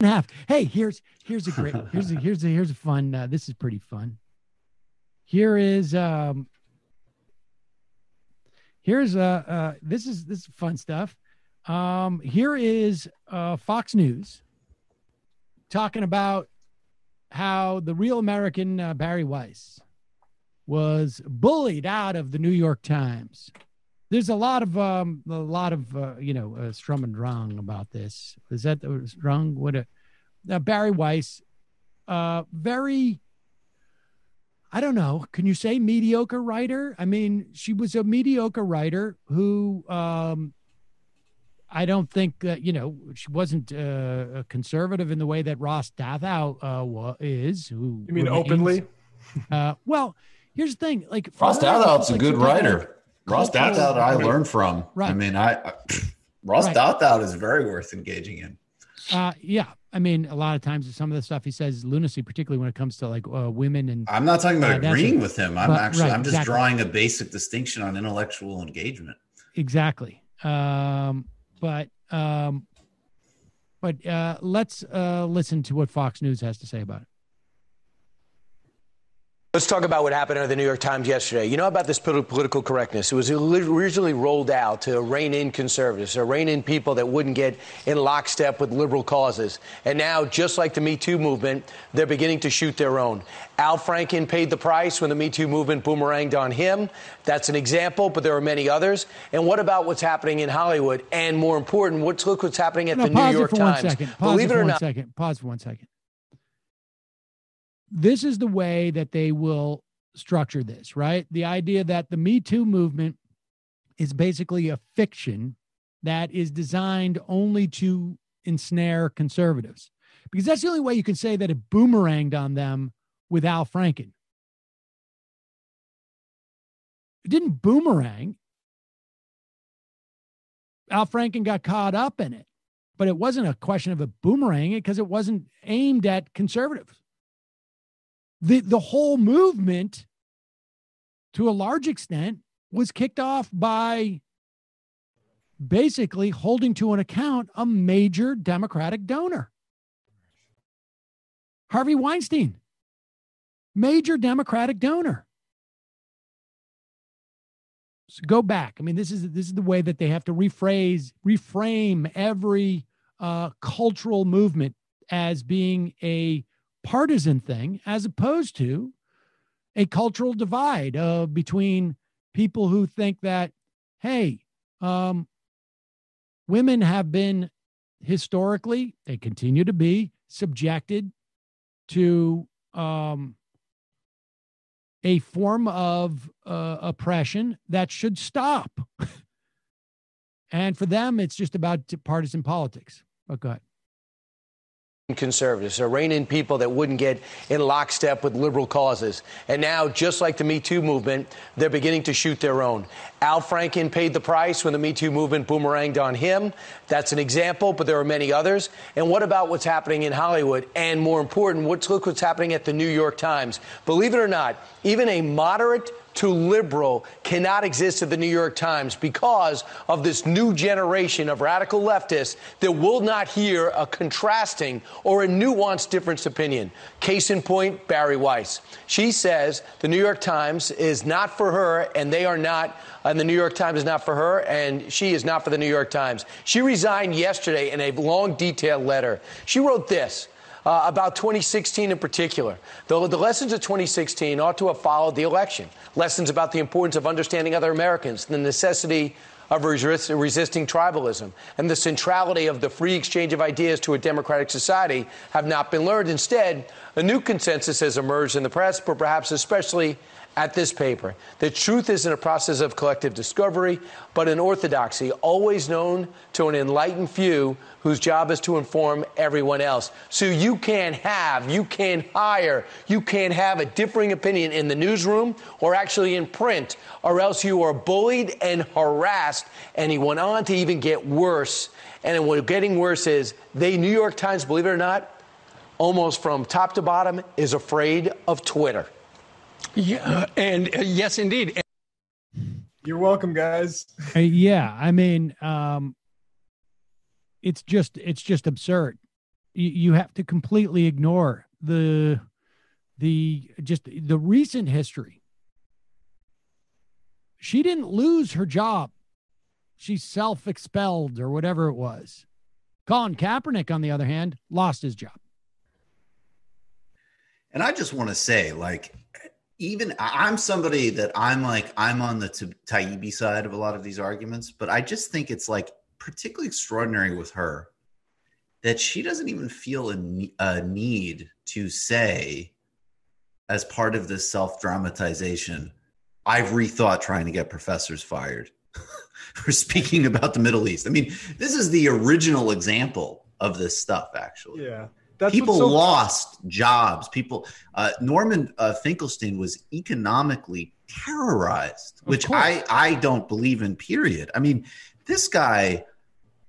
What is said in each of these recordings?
half. Hey, here's here's a great here's a here's a here's a fun. Uh, this is pretty fun. Here is um. Here's uh, uh this is this is fun stuff. Um, here is uh Fox News talking about how the real American uh, Bari Weiss was bullied out of the New York Times. There's a lot of um, a lot of uh, you know uh, strum and drang about this. Is that the strung? What a uh, Bari Weiss, uh, very. I don't know. Can you say mediocre writer? I mean, she was a mediocre writer who um, I don't think that you know she wasn't uh, a conservative in the way that Ross Douthat uh, is. Who you mean remains, openly? Uh, well, here's the thing: like Ross Douthat's like, a good writer. Ross Douthat, I learned from. Right. I mean, I, I Ross right. Douthat is very worth engaging in. Uh, yeah, I mean, a lot of times some of the stuff he says lunacy, particularly when it comes to like uh, women and. I'm not talking about uh, agreeing with him. I'm but, actually, right, I'm just exactly. drawing a basic distinction on intellectual engagement. Exactly. Um, but um, but uh, let's uh, listen to what Fox News has to say about it. Let's talk about what happened at the New York Times yesterday. You know about this political correctness. It was originally rolled out to rein in conservatives, to rein in people that wouldn't get in lockstep with liberal causes. And now, just like the Me Too movement, they're beginning to shoot their own. Al Franken paid the price when the Me Too movement boomeranged on him. That's an example, but there are many others. And what about what's happening in Hollywood? And more important, what's, look what's happening at no, the New York Times. Believe it, it or not. Second. Pause for one second this is the way that they will structure this, right? The idea that the Me Too movement is basically a fiction that is designed only to ensnare conservatives. Because that's the only way you can say that it boomeranged on them with Al Franken. It didn't boomerang. Al Franken got caught up in it, but it wasn't a question of a boomerang because it wasn't aimed at conservatives the the whole movement to a large extent was kicked off by basically holding to an account a major democratic donor. Harvey weinstein major democratic donor. So go back. I mean this is this is the way that they have to rephrase reframe every uh, cultural movement as being a partisan thing as opposed to a cultural divide uh, between people who think that, hey, um, women have been historically, they continue to be subjected to um, a form of uh, oppression that should stop. and for them, it's just about partisan politics. But go ahead conservatives, to rein in people that wouldn't get in lockstep with liberal causes. And now, just like the Me Too movement, they're beginning to shoot their own. Al Franken paid the price when the Me Too movement boomeranged on him. That's an example, but there are many others. And what about what's happening in Hollywood? And more important, what's, look what's happening at the New York Times. Believe it or not, even a moderate to liberal cannot exist at the New York Times because of this new generation of radical leftists that will not hear a contrasting or a nuanced difference opinion. Case in point, Bari Weiss. She says the New York Times is not for her and they are not and the New York Times is not for her, and she is not for the New York Times. She resigned yesterday in a long, detailed letter. She wrote this uh, about 2016 in particular. The, the lessons of 2016 ought to have followed the election. Lessons about the importance of understanding other Americans, the necessity of resist, resisting tribalism, and the centrality of the free exchange of ideas to a democratic society have not been learned. Instead, a new consensus has emerged in the press, but perhaps especially at this paper. The truth is in a process of collective discovery, but an orthodoxy always known to an enlightened few whose job is to inform everyone else. So you can't have, you can't hire, you can't have a differing opinion in the newsroom or actually in print, or else you are bullied and harassed. And he went on to even get worse. And what getting worse is they, New York Times, believe it or not, almost from top to bottom, is afraid of Twitter. Yeah, and uh, yes, indeed. You're welcome, guys. Uh, yeah, I mean, um, it's just it's just absurd. you, you have to completely ignore the the just the recent history. She didn't lose her job. She self-expelled or whatever it was. Colin Kaepernick, on the other hand, lost his job. And I just want to say, like, even I'm somebody that I'm like, I'm on the Taibbi side of a lot of these arguments, but I just think it's like particularly extraordinary with her that she doesn't even feel a, a need to say, as part of this self dramatization, I've rethought trying to get professors fired for speaking about the Middle East. I mean, this is the original example of this stuff, actually. Yeah. That's people so- lost jobs. People, uh, Norman uh, Finkelstein was economically terrorized, which I I don't believe in. Period. I mean, this guy,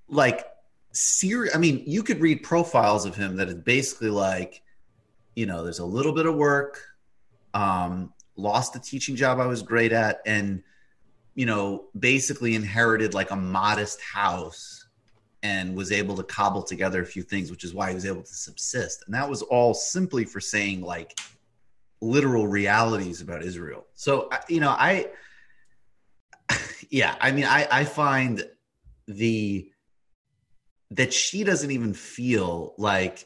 like, serious. I mean, you could read profiles of him that is basically like, you know, there's a little bit of work, um, lost the teaching job I was great at, and you know, basically inherited like a modest house and was able to cobble together a few things, which is why he was able to subsist. And that was all simply for saying like literal realities about Israel. So, you know, I, yeah, I mean, I, I find the, that she doesn't even feel like,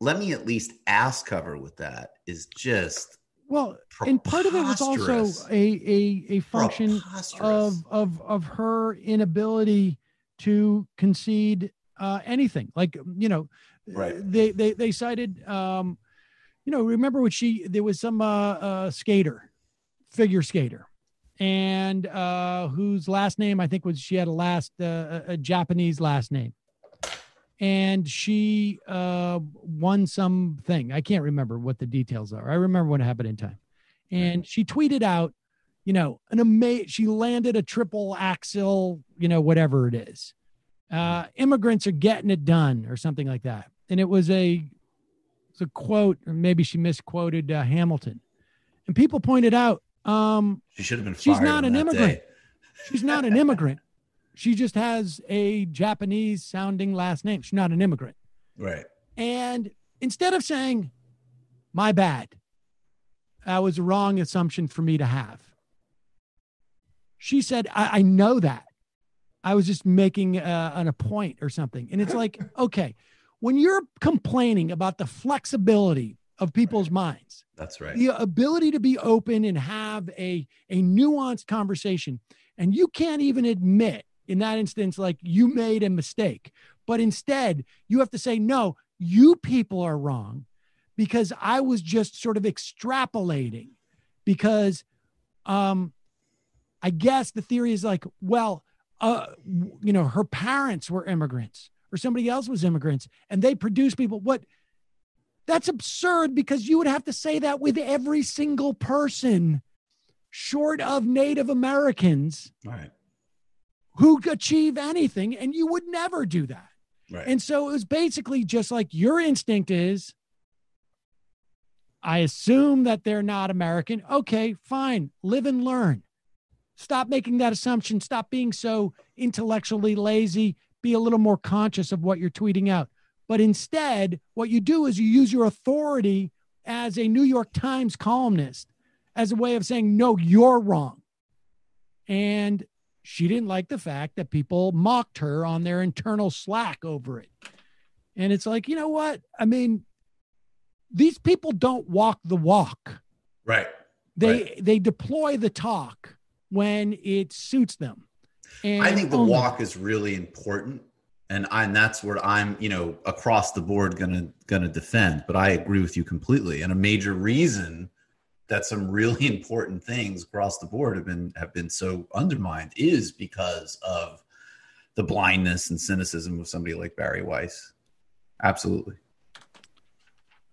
let me at least ask cover with that is just well, and part of it was also a a, a function of of of her inability to concede uh, anything. Like you know, right? They they they cited, um, you know, remember when she there was some uh, uh, skater, figure skater, and uh, whose last name I think was she had a last uh, a Japanese last name, and she uh, won something. I can't remember what the details are. I remember when it happened in time, and she tweeted out you know, an amazing, she landed a triple axel, you know, whatever it is. Uh, immigrants are getting it done or something like that. And it was a, it's a quote, or maybe she misquoted uh, Hamilton. And people pointed out, um, she should have been she's not an immigrant. she's not an immigrant. She just has a Japanese sounding last name. She's not an immigrant. Right. And instead of saying, my bad, that was a wrong assumption for me to have she said, I, I know that. I was just making uh, an, a point or something. And it's like, okay, when you're complaining about the flexibility of people's right. minds, that's right. The ability to be open and have a, a nuanced conversation. And you can't even admit in that instance, like you made a mistake, but instead you have to say, no, you people are wrong because I was just sort of extrapolating because um, I guess the theory is like, well, uh, you know, her parents were immigrants or somebody else was immigrants and they produce people. What? That's absurd because you would have to say that with every single person short of Native Americans right. who achieve anything. And you would never do that. Right. And so it was basically just like your instinct is I assume that they're not American. Okay, fine. Live and learn. Stop making that assumption. Stop being so intellectually lazy. Be a little more conscious of what you're tweeting out. But instead, what you do is you use your authority as a New York Times columnist as a way of saying, no, you're wrong. And she didn't like the fact that people mocked her on their internal Slack over it. And it's like, you know what? I mean, these people don't walk the walk. Right. They right. they deploy the talk when it suits them. And I think the only- walk is really important. And, I, and that's what I'm, you know, across the board gonna gonna defend. But I agree with you completely. And a major reason that some really important things across the board have been have been so undermined is because of the blindness and cynicism of somebody like Bari Weiss. Absolutely.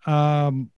Um,